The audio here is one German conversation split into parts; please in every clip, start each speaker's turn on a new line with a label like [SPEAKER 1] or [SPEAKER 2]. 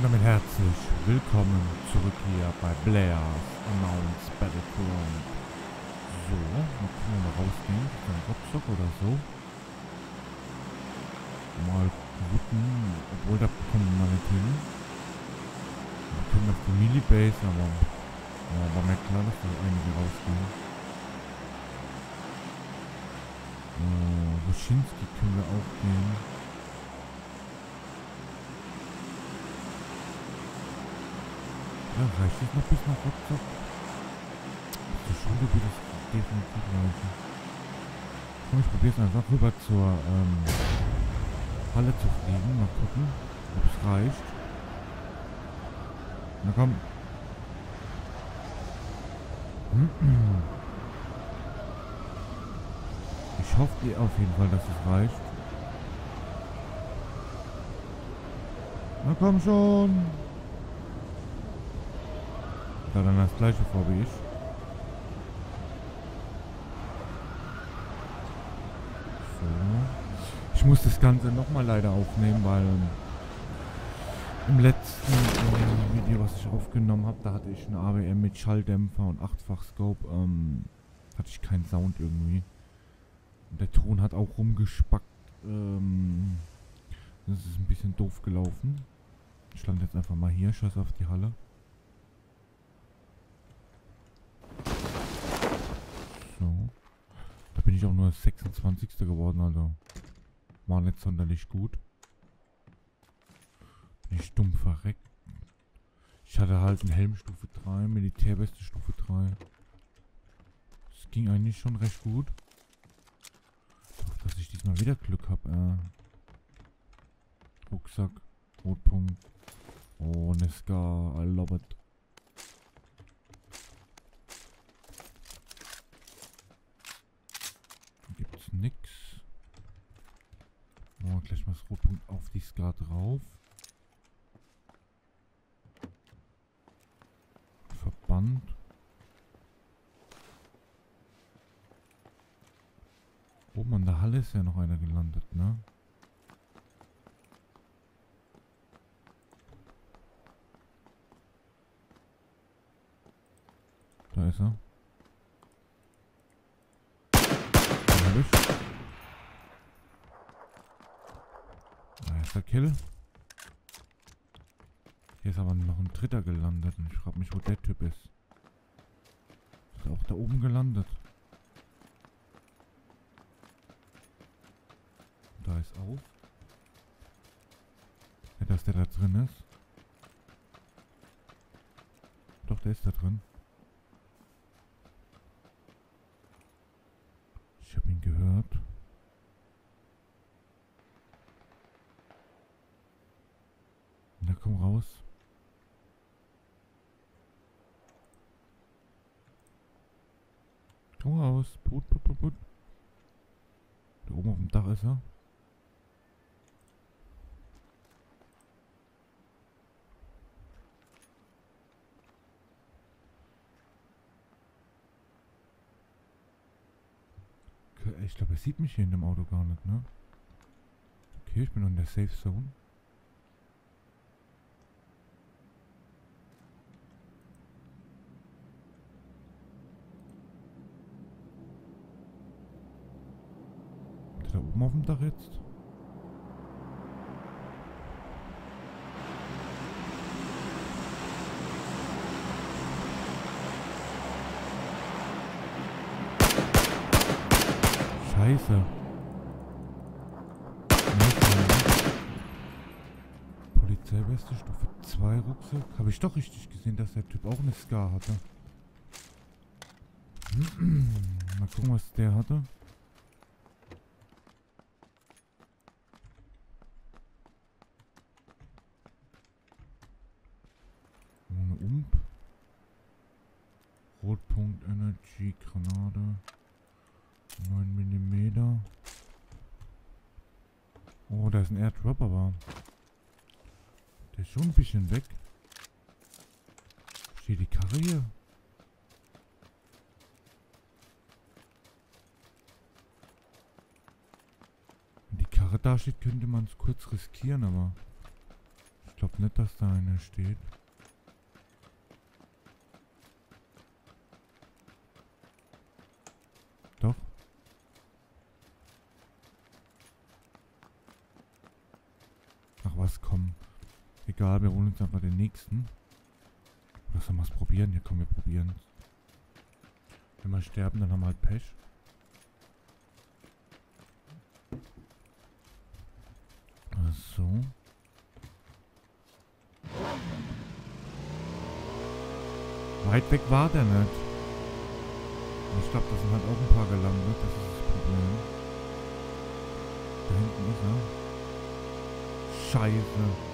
[SPEAKER 1] Und damit herzlich willkommen zurück hier bei Blair's Announce Battleground. So, mal gucken, wir mal rausgehen. Ist ein Rucksack oder so? Mal gucken, obwohl da kommen wir nicht hin. Wir können auf die Millibase, aber ja, war mir klar, dass da einige rausgehen. Äh, Wuschinski können wir auch gehen. Ja, reicht es noch bis nach Rostock? Zur Schule wird es definitiv reichen. Komm, ich probiere es einfach rüber zur ähm, Halle zu fliegen. Mal gucken, ob es reicht. Na komm. Ich hoffe auf jeden Fall, dass es reicht. Na komm schon. Da dann das gleiche vor wie ich. So. Ich muss das Ganze nochmal leider aufnehmen, weil im letzten äh, Video, was ich aufgenommen habe, da hatte ich eine AWM mit Schalldämpfer und 8-fach Scope. Ähm, hatte ich keinen Sound irgendwie. Und der Ton hat auch rumgespackt. Ähm, das ist ein bisschen doof gelaufen. Ich stand jetzt einfach mal hier, scheiß auf die Halle. bin ich auch nur 26. geworden, also war nicht sonderlich gut. Ich dumm verreckt. Ich hatte halt einen Helm Stufe 3, Militärweste Stufe 3. Das ging eigentlich schon recht gut. Hoffe, dass ich diesmal wieder Glück habe. Äh, Rucksack, Rotpunkt. Oh, Nesca, I love it. Rotpunkt auf die Skat drauf. Verband. Oben an der Halle ist ja noch einer gelandet, ne? Da ist er. Kill. Hier ist aber noch ein dritter gelandet und ich frage mich, wo der Typ ist. Ist auch da oben gelandet. Da ist auch. Ja, dass der da drin ist. Doch, der ist da drin. Ich habe ihn gehört. komm raus. Komm raus. Put, put, put, put. Da er. Ich glaube, er sieht mich hier in dem Auto gar nicht, ne? Okay, ich bin in der Safe Zone. Oben auf dem Dach jetzt? Scheiße. Polizeiweste Stufe 2 Rucksack. Habe ich doch richtig gesehen, dass der Typ auch eine Scar hatte. Mal gucken, was der hatte. Rotpunkt Energy Granate. 9 mm. Oh, da ist ein Airdrop, aber der ist schon ein bisschen weg. Steht die Karre hier? Wenn die Karre da steht, könnte man es kurz riskieren, aber ich glaube nicht, dass da einer steht. Doch. Ach was, komm. Uns einfach den nächsten. Oder sollen wir es probieren? Ja, komm, wir probieren Wenn wir sterben, dann haben wir halt Pech. So. Weit weg war der nicht. Ich glaube, da sind halt auch ein paar gelandet. Das ist das Problem. Da hinten ist er. Scheiße.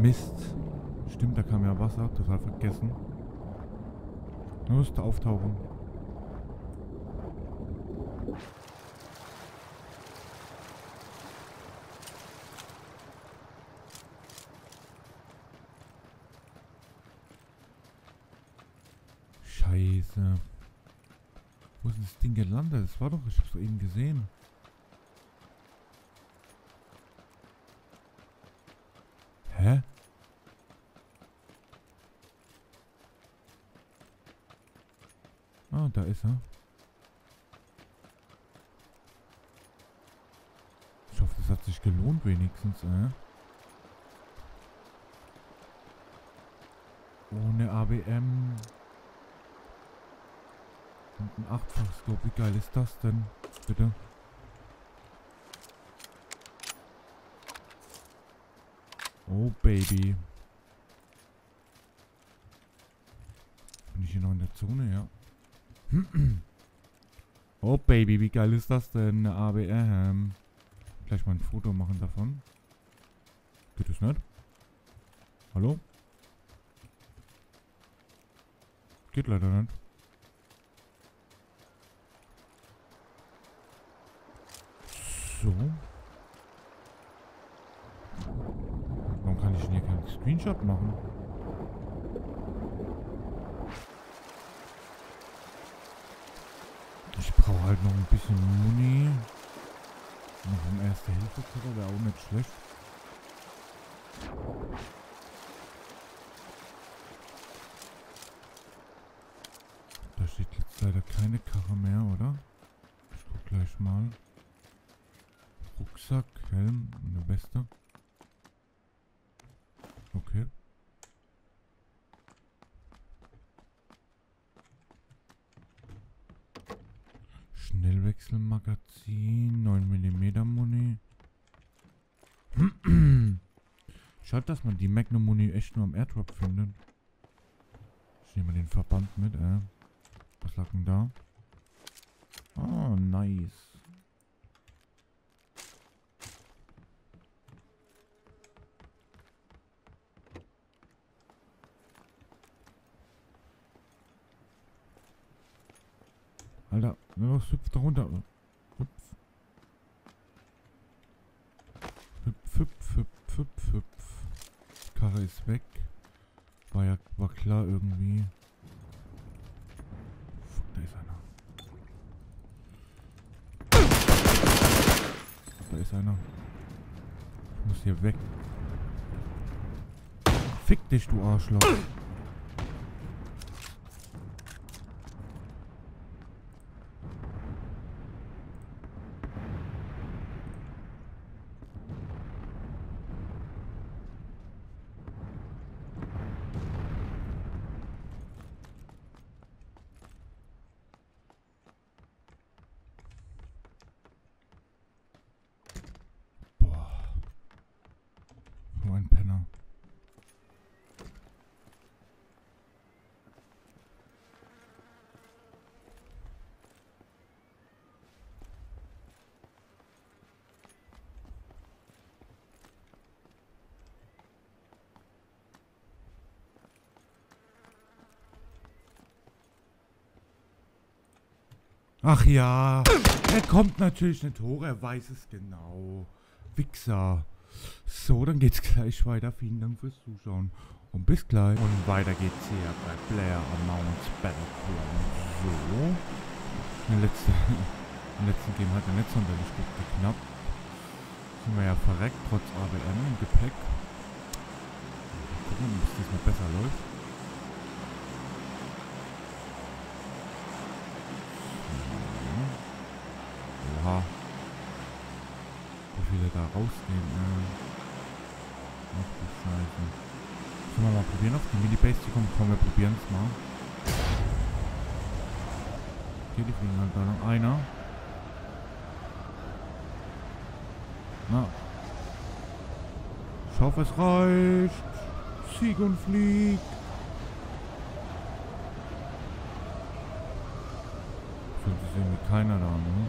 [SPEAKER 1] Mist. Stimmt, da kam ja Wasser. Total vergessen. Müsste auftauchen. Scheiße. Wo ist das Ding gelandet? Das war doch, ich hab's doch eben gesehen. Ah, da ist er. Ich hoffe, das hat sich gelohnt wenigstens, äh. Ohne ABM. Und ein Achtfachscope, wie geil ist das denn? Bitte. Oh, Baby. Bin ich hier noch in der Zone? Ja. oh, Baby, wie geil ist das denn? Eine ABM. Gleich mal ein Foto machen davon. Geht das nicht? Hallo? Geht leider nicht. So. Warum kann ich denn hier keinen Screenshot machen? Ich brauche halt noch ein bisschen Muni. Noch ein erste hilfe wäre auch nicht schlecht. Da steht jetzt leider keine Karre mehr, oder? Ich guck gleich mal. Rucksack, Helm und eine Weste. Okay. Schnellwechselmagazin, 9 mm Muni. Schade, dass man die Magnum Muni echt nur am Airdrop findet. Ich nehme den Verband mit, äh. Was lag denn da? Oh, nice. Alter, was hüpft da runter? Hüpf. Hüpf, hüpf, hüpf, hüpf, hüpf. Karre ist weg. War ja, war klar irgendwie. Fuck, da ist einer. Da ist einer. Ich muss hier weg. Fick dich, du Arschloch. Ach ja, er kommt natürlich nicht hoch, er weiß es genau. Wichser. So, dann geht's gleich weiter. Vielen Dank fürs Zuschauen und bis gleich. Und weiter geht's hier bei Blair Amounts Battleground. So. Im letzten, Game hat er nicht sonderlich gut geknappt. Sind wir ja verreckt, trotz ABM im Gepäck. Gucken, ob es diesmal besser läuft. So. Oha. Rausgehen, äh. Ach du Scheiße. Sollen wir mal probieren, auf die Minibase zu kommen? Komm, wir probieren es mal. Okay, die fliegen halt da noch einer. Na. Ich hoffe, es reicht. Sieg und flieg. Fühlt sich irgendwie keiner da, ne?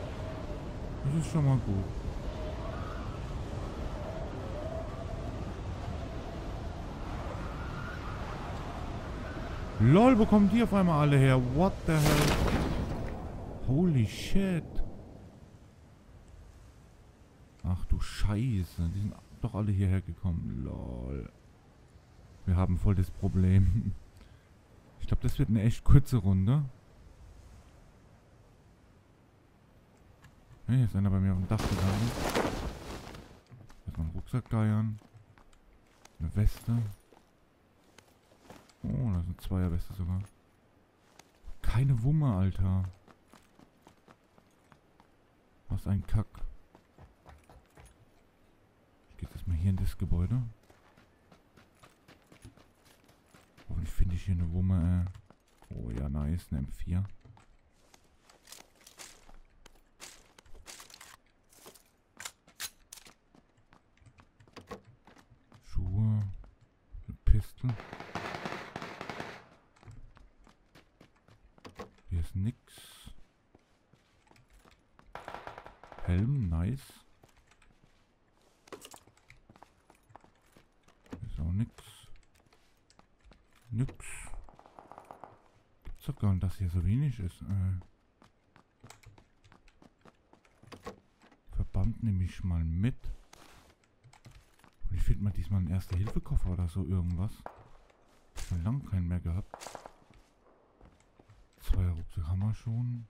[SPEAKER 1] Das ist schon mal gut. LOL, wo kommen die auf einmal alle her? What the hell? Holy shit. Ach du Scheiße. Die sind doch alle hierher gekommen. LOL. Wir haben voll das Problem. Ich glaube, das wird eine echt kurze Runde. Hey, ist einer bei mir auf dem Dach gegangen. Erstmal einen Rucksack geiern. Eine Weste. Oh, da sind Zweierweste sogar. Keine Wumme, Alter. Was ein Kack. Ich gehe jetzt mal hier in das Gebäude. Hoffentlich finde ich hier eine Wumme, äh. Oh ja, nice, eine M4. Schuhe. Eine Pistole. Ist nix. Helm, nice. Ist auch nix. Nix. Gibt's doch gar nicht, dass hier so wenig ist. Äh. Verband nehme ich mal mit. Wie findet man diesmal einen Erste-Hilfe-Koffer oder so irgendwas? Schon lange keinen mehr gehabt. Haben wir schon.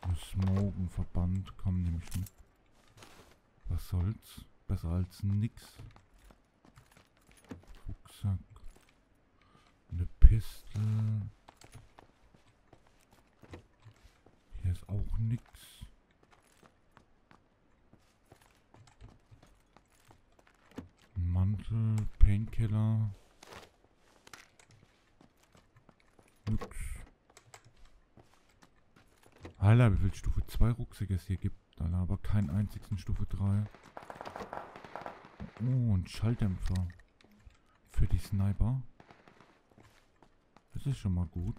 [SPEAKER 1] Ein Smoke, ein Verband, komm, nehme ich mit. Was soll's? Besser als nix. Rucksack. Eine Pistole. Hier ist auch nix. Mantel, Painkiller. Nix. Alter, wie viel Stufe 2 Rucksäcke es hier gibt. Alter, aber keinen einzigen Stufe 3. Oh, ein Schalldämpfer. Für die Sniper. Das ist schon mal gut.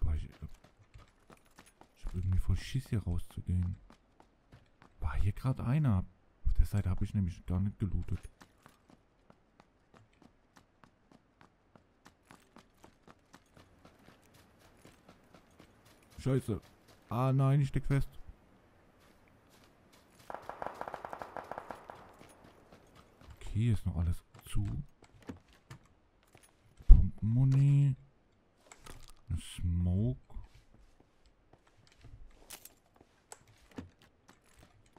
[SPEAKER 1] Boah, ich, ich hab irgendwie voll Schiss hier rauszugehen. War hier gerade einer? Auf der Seite habe ich nämlich gar nicht gelootet. Scheiße. Ah nein, ich steck fest. Okay, hier ist noch alles zu. Pumpenmuni. Eine Smoke.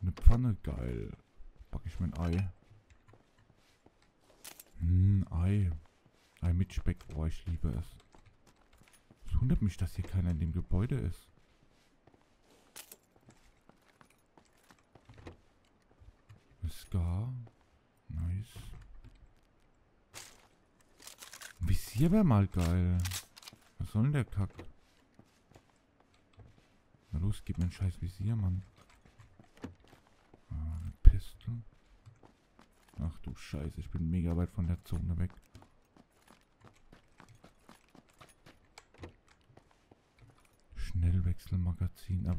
[SPEAKER 1] Eine Pfanne, geil. Back ich mein Ei. Hm, Ei. Ei mit Speck. Oh, ich liebe es. Wundert mich, dass hier keiner in dem Gebäude ist. Scar. Nice. Visier wäre mal geil. Was soll denn der Kack? Na los, gib mir ein scheiß Visier, Mann. Ah, eine Pistole. Ach du Scheiße, ich bin mega weit von der Zone weg.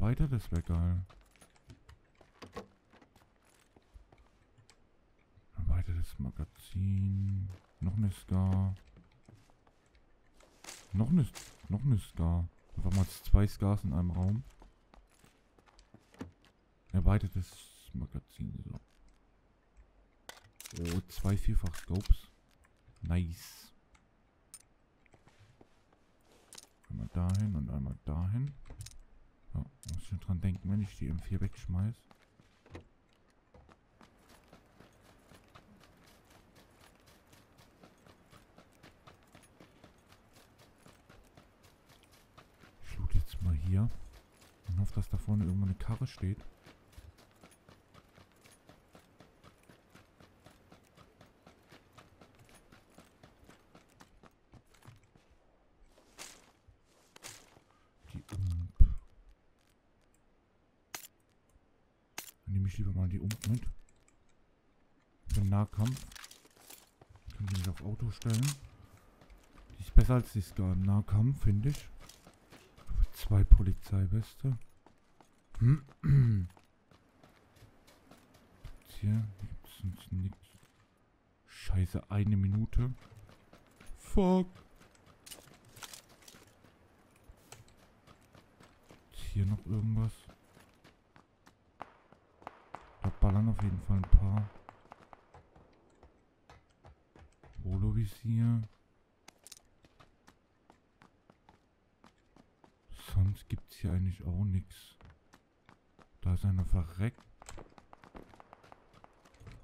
[SPEAKER 1] Schnellwechselmagazin. Erweitertes wäre geil. Erweitertes Magazin. Noch eine Scar. Noch eine, noch eine Scar. Einfach mal zwei Scars in einem Raum. Erweitertes Magazin. So. Oh, zwei Vierfach-Scopes. Nice. Einmal dahin und einmal dahin. Muss schon dran denken, wenn ich die M4 wegschmeiß. Ich loot jetzt mal hier. Und hoffe, dass da vorne irgendwo eine Karre steht. Die Ump. Dann nehme ich lieber mal die Ump mit. Für den Nahkampf. Kann ich mich auf Auto stellen. Die ist besser als die Ska im Nahkampf, finde ich. Zwei Polizeibeste. Hm. Hier gibt es sonst nichts. Scheiße, eine Minute. Fuck. Ist hier noch irgendwas? Da ballern auf jeden Fall ein paar. Holovisier. Sonst gibt es hier eigentlich auch nichts. Da ist einer verreckt.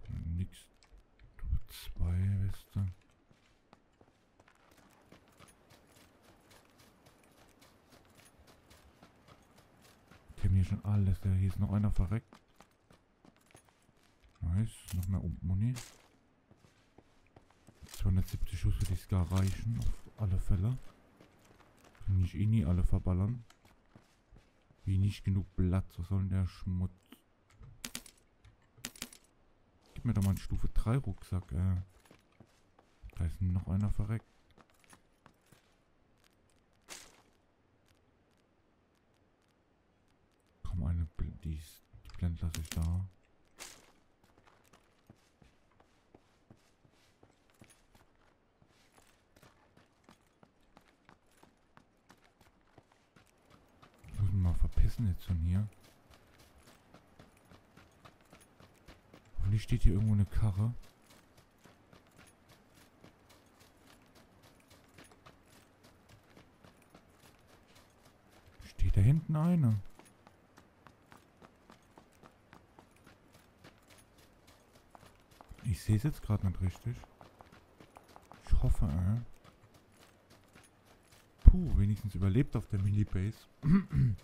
[SPEAKER 1] Nix. Zwei Weste. Ich habe hier schon alles. Ja, hier ist noch einer verreckt. Nice. Noch mehr Umtmoni. 270 Schuss für die Ska reichen. Auf alle Fälle. Kann ich eh nie alle verballern. Wie nicht genug Platz. Was soll denn der Schmutz? Gib mir doch mal einen Stufe 3 Rucksack, äh. Da ist noch einer verreckt. Komm, eine Bl die, ist, die Blend lasse ich da. Ich muss mich mal verpissen jetzt von hier. Hoffentlich steht hier irgendwo eine Karre. Steht da hinten eine? Ich sehe es jetzt gerade nicht richtig. Ich hoffe, äh. Puh, wenigstens überlebt auf der Minibase. Wie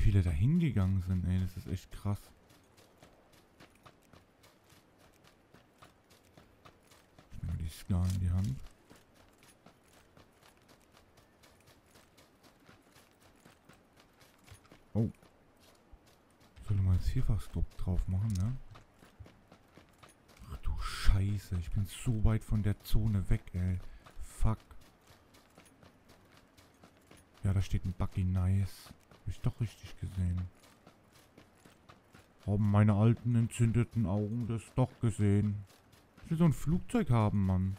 [SPEAKER 1] viele da hingegangen sind, ey, das ist echt krass. Ska in die Hand. Oh. Soll ich mal das Vierfachscope drauf machen, ne? Ach du Scheiße, ich bin so weit von der Zone weg, ey. Fuck. Ja, da steht ein Bucky Nice. Hab ich doch richtig gesehen. Haben meine alten entzündeten Augen das doch gesehen. Will so ein Flugzeug haben, Mann.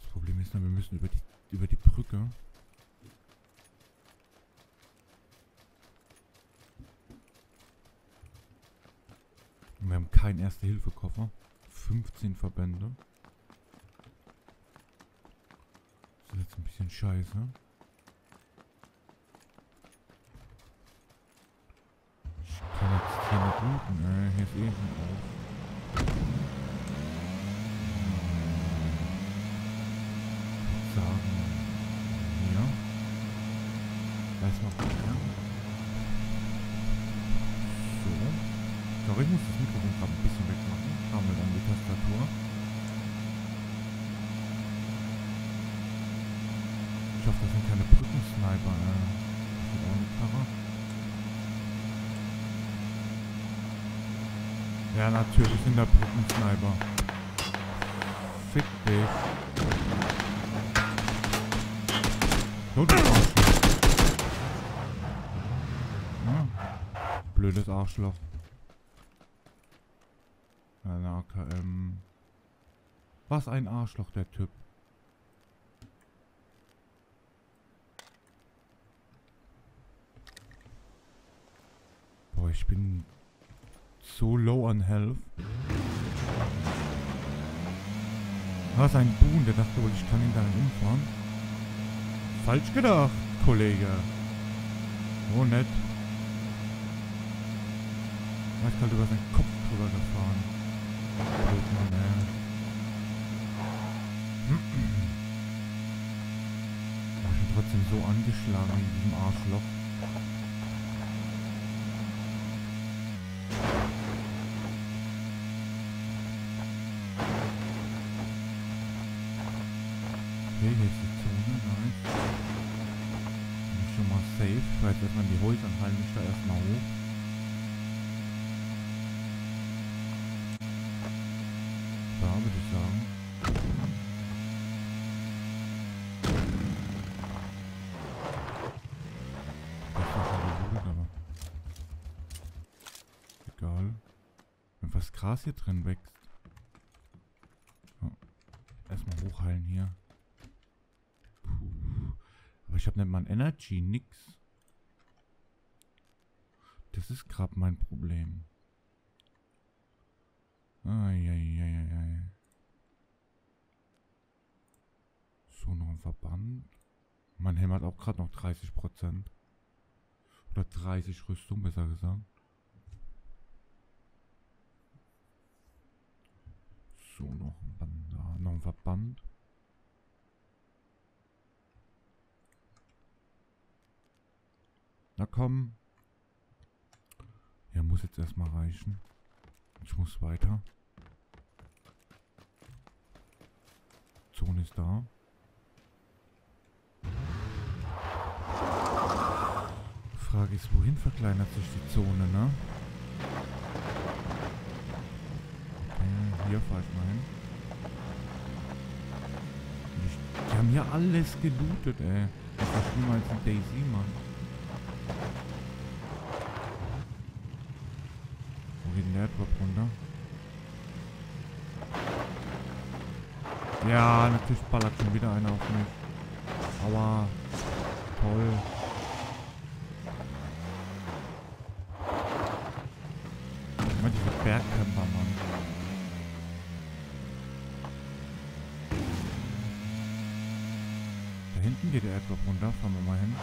[SPEAKER 1] Das Problem ist, wir müssen über die, über die Brücke. Und wir haben keinen Erste-Hilfe-Koffer. 15 Verbände. Das ist jetzt ein bisschen scheiße. Ich kann jetzt hier nicht looten. Äh, hier ist eh schon auf. Ich würd sagen, hier. Da ist noch einer. So. Sorry, ich muss das Mikrofon gerade ein bisschen wegmachen. Haben wir dann die Tastatur. Ich hoffe, das sind keine Brückensniper. Äh, das ist auch eine Karre. Ja, natürlich sind da Brückensniper. Fick dich. Arschloch. Ja. Blödes Arschloch. Eine AKM. Was ein Arschloch, der Typ. Boah, ich bin so low on health. Was ein Boon, der dachte wohl, ich kann ihn da umfahren. Falsch gedacht, Kollege. Oh, nett. Ist halt über seinen Kopf drüber gefahren. Blöd, ey. Ich bin trotzdem so angeschlagen in diesem Arschloch. Safe. Ich weiß erstmal in die Häuser und halte mich da erstmal hoch. Da würde ich sagen. Das war schon gelootet, aber. Egal. Wenn was Gras hier drin wächst. Ja. Erstmal hochheilen hier. Puh. Mal ein Energy, nix. Das ist gerade mein Problem. Eieieiei. So, noch ein Verband. Mein Helm hat auch gerade noch 30%. Oder 30 Rüstung, besser gesagt. So, noch ein Band. Noch ein Verband. Na komm. Ja, muss jetzt erstmal reichen. Ich muss weiter. Zone ist da. Frage ist, wohin verkleinert sich die Zone, ne? Okay, hier fahr ich mal hin. Die, haben hier alles gelootet, ey. Das war schlimmer als Daisy, Mann. Airdrop runter? Ja, natürlich ballert schon wieder einer auf mich. Aua. Toll. Immer Bergcamper, Mann. Da hinten geht der Airdrop runter. Fahren wir mal hin.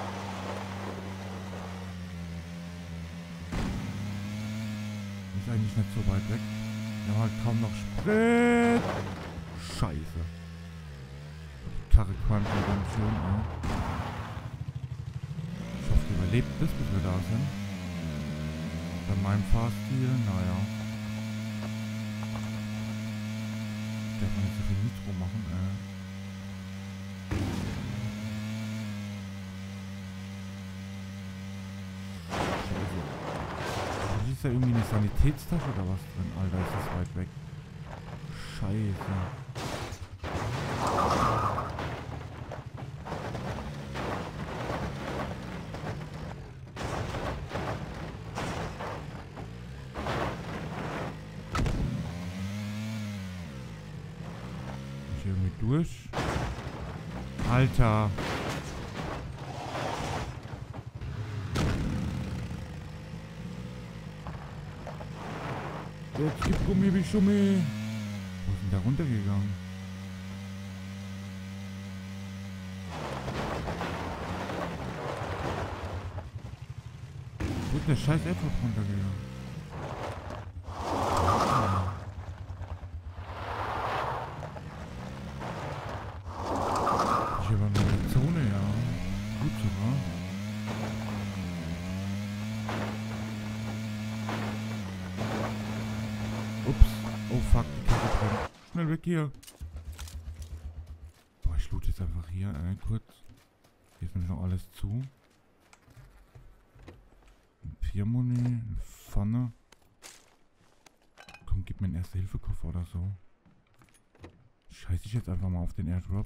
[SPEAKER 1] Ist eigentlich nicht so weit weg. Wir haben halt kaum noch Sprit. Scheiße. Karre Quantenfunktion, ja. Ich hoffe, die überlebt bis, bis wir da sind. Bei meinem Fahrstil, naja. Ich darf nicht so viel Nitro machen, äh. Scheiße. Hier ist da irgendwie eine Sanitätstasche oder was drin? Alter, ist das weit weg. Scheiße. Irgendwie durch. Alter. Jetzt gib Gummi wie Schummi. Wo ist denn da runtergegangen? Wo ist der scheiß Airdrop runtergegangen? Ich habe noch eine Zone, ja. Gut sogar. Ups. Oh fuck, die Karte drin. Hier. Boah, ich loot jetzt einfach hier äh, kurz. Hier ist nämlich noch alles zu. Ein Viermuni, eine Pfanne. Komm, gib mir einen Erste-Hilfe-Koffer oder so. Scheiße ich jetzt einfach mal auf den Airdrop.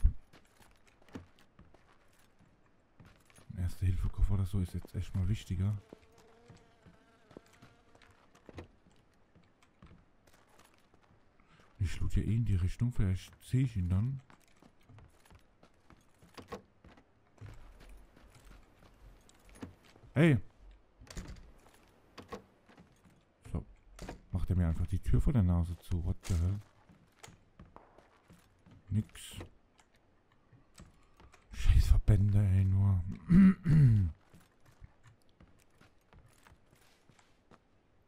[SPEAKER 1] Ein Erste-Hilfe-Koffer oder so ist jetzt echt mal wichtiger. Loot ja eh in die Richtung, vielleicht sehe ich ihn dann. Ey! So. Macht er mir einfach die Tür vor der Nase zu. What the hell? Nix. Scheiß Verbände, ey, nur.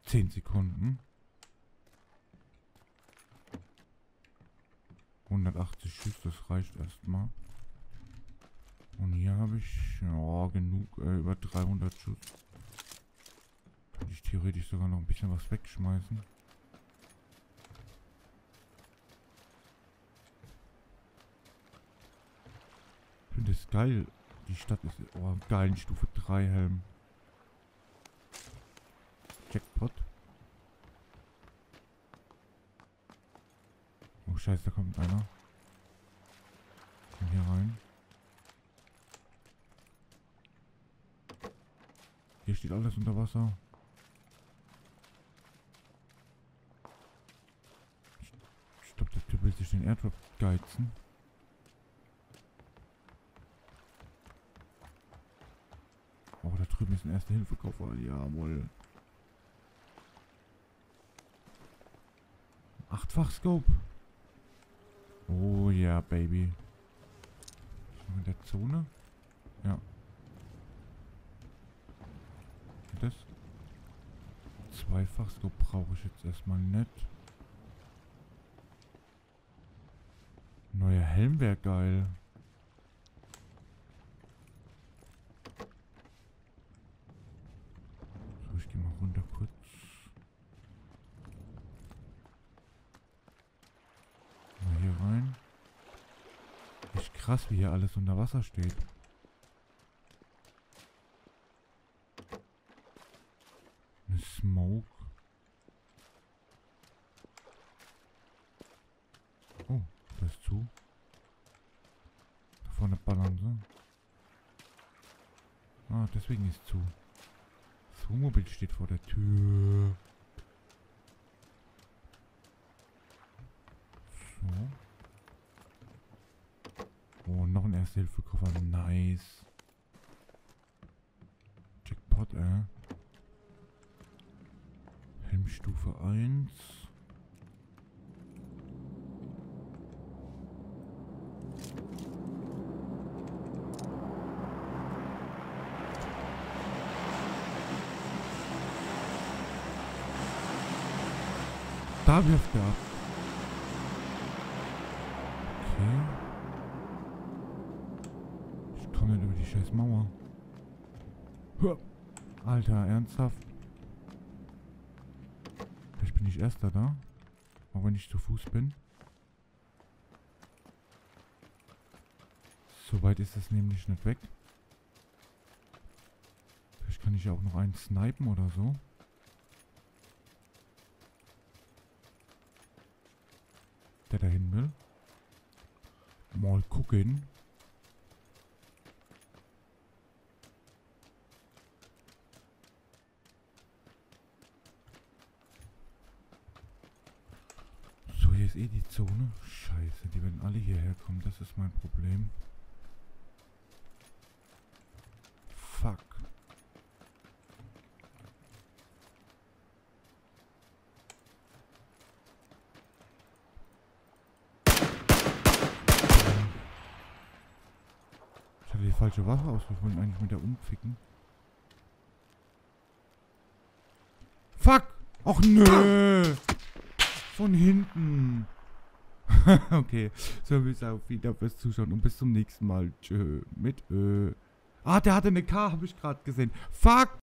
[SPEAKER 1] Zehn Sekunden. 180 Schuss, das reicht erstmal. Und hier habe ich, ja, genug, äh, über 300 Schuss. Könnte ich theoretisch sogar noch ein bisschen was wegschmeißen. Ich finde es geil. Die Stadt ist, oh, geil, ein Stufe 3 Helm. Jackpot. Oh scheiße, da kommt einer. Hier rein. Hier steht alles unter Wasser. Ich, glaube, der Typ will sich den Airdrop geizen. Oh, da drüben ist ein Erste-Hilfe-Koffer. Jawohl. Achtfach Scope. Oh ja, yeah, Baby. In der Zone? Ja. Das? Zweifach Scope brauche ich jetzt erstmal nicht. Neuer Helm wäre geil. So, ich gehe mal runter kurz. Mal hier rein. Echt krass, wie hier alles unter Wasser steht. Eine Smoke. Oh, das ist zu. Da vorne ballern sie. Ah, deswegen ist zu. Das Wohnmobil steht vor der Tür. So. Oh, noch ein Erste-Hilfe-Koffer. Nice. Jackpot, äh. Helmstufe 1. Da wirft er ab. Okay. Ich komme nicht über die scheiß Mauer. Hua. Alter, ernsthaft? Vielleicht bin ich erster da. Auch wenn ich zu Fuß bin. So weit ist es nämlich nicht weg. Vielleicht kann ich auch noch einen snipen oder so. Der dahin will. Mal gucken. Ist eh die Zone. Scheiße, die werden alle hierher kommen. Das ist mein Problem. Fuck. Ich hatte die falsche Waffe aus. Wir wollen eigentlich mit der umficken. Fuck! Och nö! Von hinten. okay. So, bis auf wieder fürs Zuschauen und bis zum nächsten Mal. Tschö. Mit Ö. Ah, der hatte eine K, habe ich gerade gesehen. Fuck!